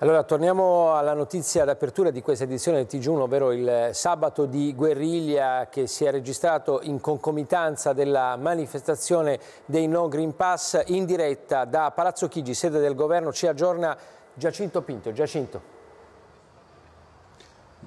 Allora torniamo alla notizia d'apertura di questa edizione del TG1, ovvero il sabato di guerriglia che si è registrato in concomitanza della manifestazione dei No Green Pass in diretta da Palazzo Chigi, sede del governo, ci aggiorna Giacinto Pinto. Giacinto.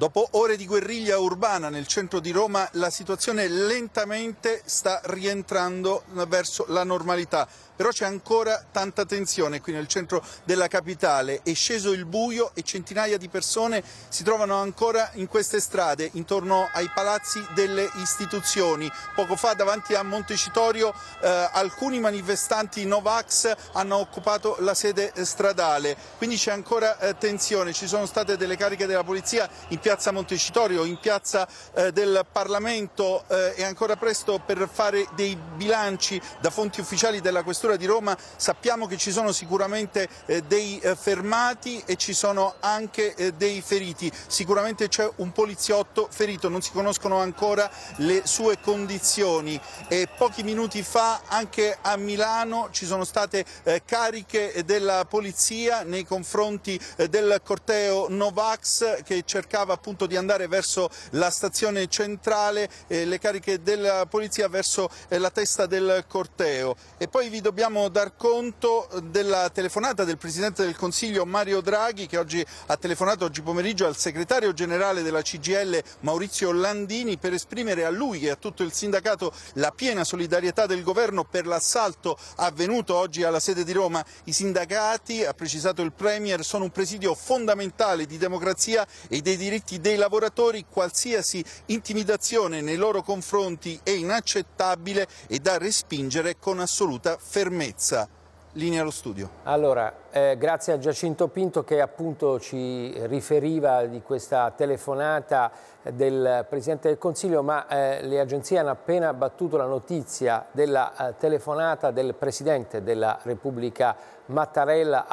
Dopo ore di guerriglia urbana nel centro di Roma la situazione lentamente sta rientrando verso la normalità. Però c'è ancora tanta tensione qui nel centro della capitale, è sceso il buio e centinaia di persone si trovano ancora in queste strade intorno ai palazzi delle istituzioni. Poco fa davanti a Montecitorio eh, alcuni manifestanti Novax hanno occupato la sede stradale, quindi c'è ancora eh, tensione, ci sono state delle cariche della polizia in piazza Montecitorio, in piazza eh, del Parlamento, eh, è ancora presto per fare dei bilanci da fonti ufficiali della questura di Roma sappiamo che ci sono sicuramente eh, dei eh, fermati e ci sono anche eh, dei feriti, sicuramente c'è un poliziotto ferito, non si conoscono ancora le sue condizioni. E pochi minuti fa anche a Milano ci sono state eh, cariche della polizia nei confronti del corteo Novax che cercava appunto di andare verso la stazione centrale, le cariche della polizia verso eh, la testa del corteo e poi vi dobbiamo dar conto della telefonata del Presidente del Consiglio Mario Draghi che oggi ha telefonato oggi pomeriggio al segretario generale della CGL Maurizio Landini per esprimere a lui e a tutto il sindacato la piena solidarietà del governo per l'assalto avvenuto oggi alla sede di Roma. I sindacati, ha precisato il Premier, sono un presidio fondamentale di democrazia e dei diritti dei lavoratori. Qualsiasi intimidazione nei loro confronti è inaccettabile e da respingere con assoluta fermezza. Linea allo studio. Allora, eh, grazie a Giacinto Pinto che appunto ci riferiva di questa telefonata del Presidente del Consiglio, ma eh, le agenzie hanno appena battuto la notizia della eh, telefonata del Presidente della Repubblica Mattarella